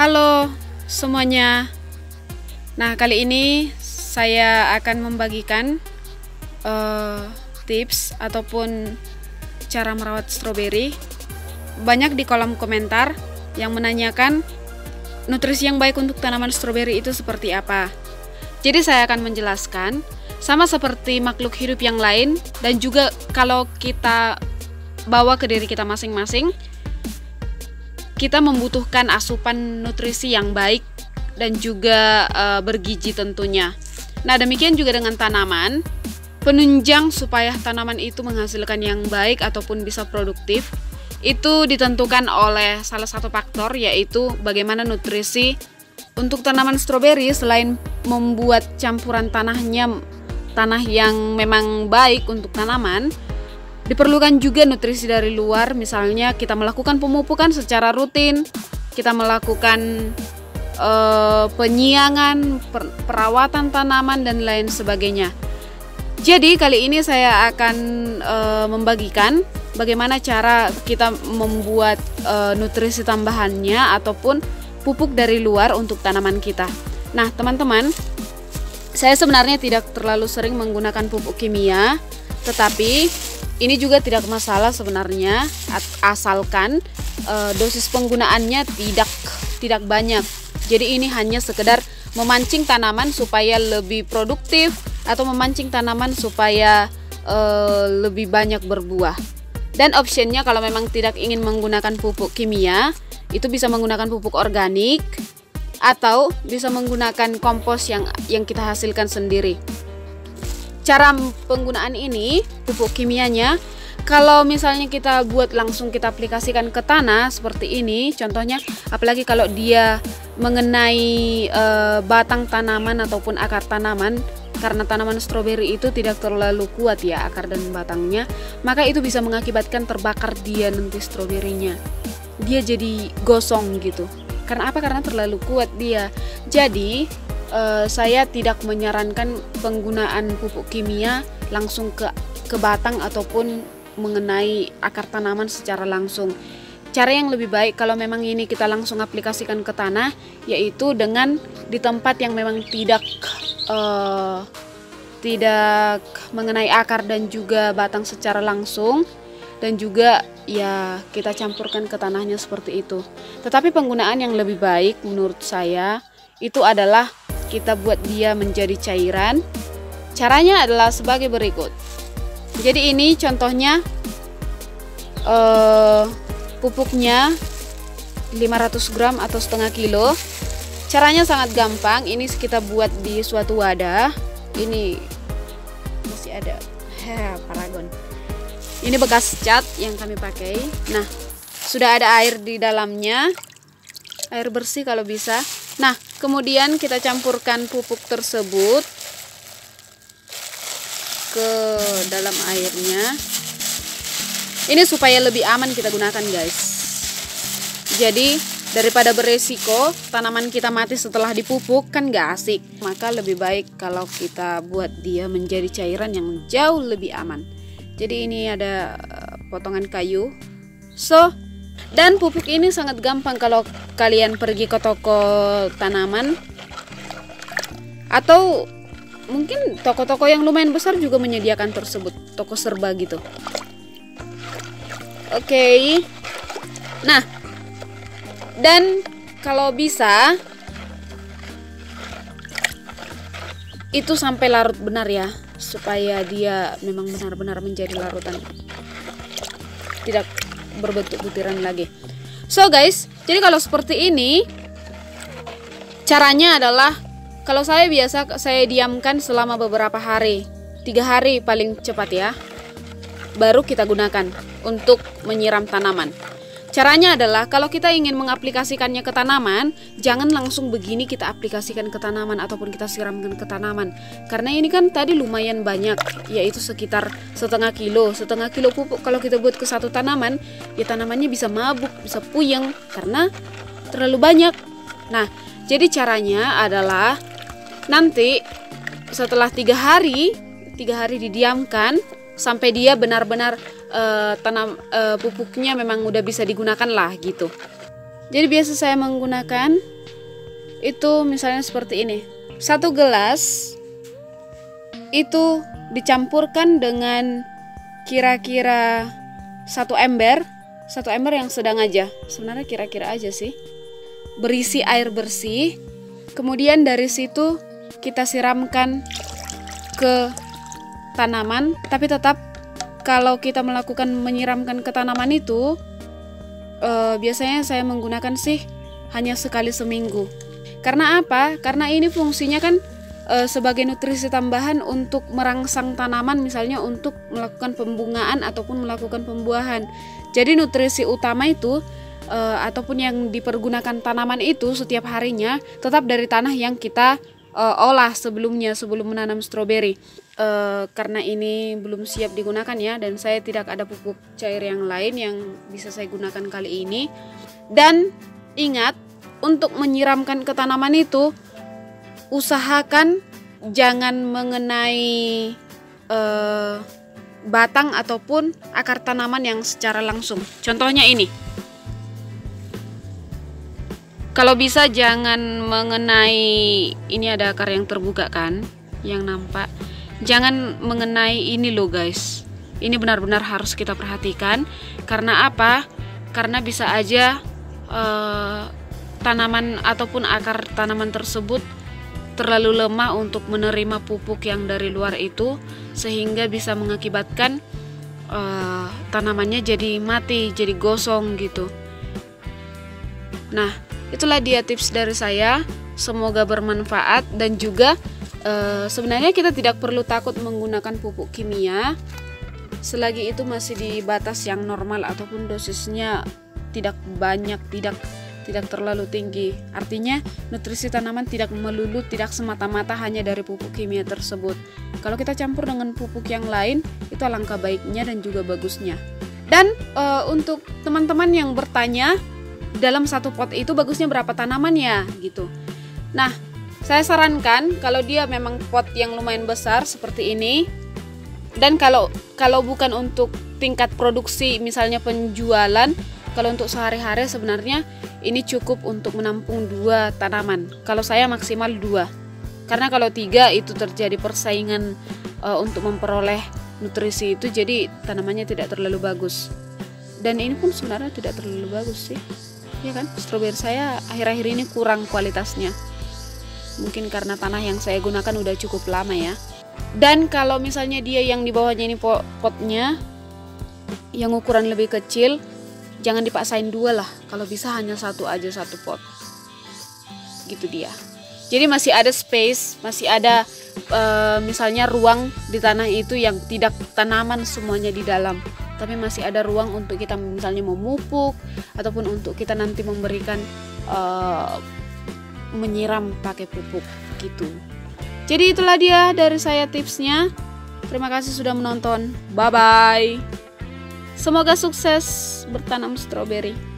Halo semuanya. Nah, kali ini saya akan membagikan uh, tips ataupun cara merawat stroberi. Banyak di kolom komentar yang menanyakan nutrisi yang baik untuk tanaman stroberi itu seperti apa. Jadi saya akan menjelaskan sama seperti makhluk hidup yang lain dan juga kalau kita bawa ke diri kita masing-masing kita membutuhkan asupan nutrisi yang baik dan juga uh, bergizi tentunya. Nah, demikian juga dengan tanaman. Penunjang supaya tanaman itu menghasilkan yang baik ataupun bisa produktif itu ditentukan oleh salah satu faktor yaitu bagaimana nutrisi untuk tanaman stroberi selain membuat campuran tanahnya tanah yang memang baik untuk tanaman, Diperlukan juga nutrisi dari luar, misalnya kita melakukan pemupukan secara rutin, kita melakukan uh, penyiangan, per, perawatan tanaman dan lain sebagainya. Jadi kali ini saya akan uh, membagikan bagaimana cara kita membuat uh, nutrisi tambahannya ataupun pupuk dari luar untuk tanaman kita. Nah, teman-teman, saya sebenarnya tidak terlalu sering menggunakan pupuk kimia, tetapi ini juga tidak masalah sebenarnya asalkan uh, dosis penggunaannya tidak tidak banyak. Jadi ini hanya sekedar memancing tanaman supaya lebih produktif atau memancing tanaman supaya uh, lebih banyak berbuah. Dan optionnya kalau memang tidak ingin menggunakan pupuk kimia, itu bisa menggunakan pupuk organik atau bisa menggunakan kompos yang yang kita hasilkan sendiri cara penggunaan ini pupuk kimianya kalau misalnya kita buat langsung kita aplikasikan ke tanah seperti ini contohnya apalagi kalau dia mengenai e, batang tanaman ataupun akar tanaman karena tanaman stroberi itu tidak terlalu kuat ya akar dan batangnya maka itu bisa mengakibatkan terbakar dia nanti stroberinya. Dia jadi gosong gitu. Karena apa? Karena terlalu kuat dia. Jadi uh, saya tidak menyarankan penggunaan pupuk kimia langsung ke ke batang ataupun mengenai akar tanaman secara langsung. Cara yang lebih baik kalau memang ini kita langsung aplikasikan ke tanah yaitu dengan di tempat yang memang tidak uh, tidak mengenai akar dan juga batang secara langsung dan juga ya kita campurkan ke tanahnya seperti itu. Tetapi penggunaan yang lebih baik menurut saya itu adalah kita buat dia menjadi cairan. Caranya adalah sebagai berikut. Jadi ini contohnya uh, pupuknya 500 gram atau setengah kilo. Caranya sangat gampang. Ini kita buat di suatu wadah. Ini masih ada paragon. Ini bekas cat yang kami pakai. Nah, sudah ada air di dalamnya. Air bersih kalau bisa. Nah, kemudian kita campurkan pupuk tersebut ke dalam airnya. Ini supaya lebih aman kita gunakan, guys. Jadi, daripada beresiko tanaman kita mati setelah dipupuk kan gak asik. Maka lebih baik kalau kita buat dia menjadi cairan yang jauh lebih aman. Jadi ini ada eh, potongan kayu. So, dan pupuk ini sangat gampang kalau kalian pergi ke toko tanaman atau mungkin toko-toko yang lumayan besar juga menyediakan tersebut, toko serba gitu. Oke. Okay. Nah, dan kalau bisa itu sampai larut benar ya, supaya dia memang benar-benar menjadi larutan. Tidak berbentuk butiran lagi. So guys, jadi kalau seperti ini caranya adalah kalau saya biasa saya diamkan selama beberapa hari, tiga hari paling cepat ya, baru kita gunakan untuk menyiram tanaman. Caranya adalah kalau kita ingin mengaplikasikannya ke tanaman, jangan langsung begini kita aplikasikan ke tanaman ataupun kita siramkan ke tanaman. Karena ini kan tadi lumayan banyak, yaitu sekitar setengah kilo. Setengah kilo pupuk kalau kita buat ke satu tanaman, ya tanamannya bisa mabuk, bisa puyeng karena terlalu banyak. Nah, jadi caranya adalah nanti setelah tiga hari, tiga hari didiamkan sampai dia benar-benar uh, tanam uh, pupuknya memang udah bisa digunakan lah gitu. Jadi biasa saya menggunakan itu misalnya seperti ini. Satu gelas itu dicampurkan dengan kira-kira satu ember, satu ember yang sedang aja. Sebenarnya kira-kira aja sih. Berisi air bersih. Kemudian dari situ kita siramkan ke tanaman, tapi tetap kalau kita melakukan menyiramkan ke tanaman itu uh, biasanya saya menggunakan sih hanya sekali seminggu. Karena apa? Karena ini fungsinya kan uh, sebagai nutrisi tambahan untuk merangsang tanaman misalnya untuk melakukan pembungaan ataupun melakukan pembuahan. Jadi nutrisi utama itu uh, ataupun yang dipergunakan tanaman itu setiap harinya tetap dari tanah yang kita olah sebelumnya sebelum menanam stroberi. Uh, karena ini belum siap digunakan ya dan saya tidak ada pupuk cair yang lain yang bisa saya gunakan kali ini. Dan ingat untuk menyiramkan ke tanaman itu usahakan jangan mengenai uh, batang ataupun akar tanaman yang secara langsung. Contohnya ini. Kalau bisa jangan mengenai ini ada akar yang terbuka kan, yang nampak. Jangan mengenai ini loh guys. Ini benar-benar harus kita perhatikan karena apa? Karena bisa aja uh, tanaman ataupun akar tanaman tersebut terlalu lemah untuk menerima pupuk yang dari luar itu sehingga bisa mengakibatkan uh, tanamannya jadi mati, jadi gosong gitu. Nah, itulah dia tips dari saya. Semoga bermanfaat dan juga uh, sebenarnya kita tidak perlu takut menggunakan pupuk kimia selagi itu masih di batas yang normal ataupun dosisnya tidak banyak, tidak tidak terlalu tinggi. Artinya, nutrisi tanaman tidak melulu tidak semata-mata hanya dari pupuk kimia tersebut. Kalau kita campur dengan pupuk yang lain, itu alangkah baiknya dan juga bagusnya. Dan e, untuk teman-teman yang bertanya, dalam satu pot itu bagusnya berapa tanaman ya gitu. Nah, saya sarankan kalau dia memang pot yang lumayan besar seperti ini dan kalau kalau bukan untuk tingkat produksi misalnya penjualan kalau untuk sehari-hari sebenarnya ini cukup untuk menampung dua tanaman. Kalau saya maksimal dua, karena kalau tiga itu terjadi persaingan uh, untuk memperoleh nutrisi itu, jadi tanamannya tidak terlalu bagus. Dan ini pun sebenarnya tidak terlalu bagus sih, ya kan? Stroberi saya akhir-akhir ini kurang kualitasnya. Mungkin karena tanah yang saya gunakan udah cukup lama ya. Dan kalau misalnya dia yang di bawahnya ini potnya yang ukuran lebih kecil, jangan dipaksain dua lah. Kalau bisa hanya satu aja satu pot. Gitu dia. Jadi masih ada space masih ada uh, misalnya ruang di tanah itu yang tidak tanaman semuanya di dalam. Tapi masih ada ruang untuk kita misalnya memupuk ataupun untuk kita nanti memberikan uh, menyiram pakai pupuk gitu. Jadi itulah dia dari saya tipsnya. Terima kasih sudah menonton. Bye bye Semoga sukses bertanam stroberi.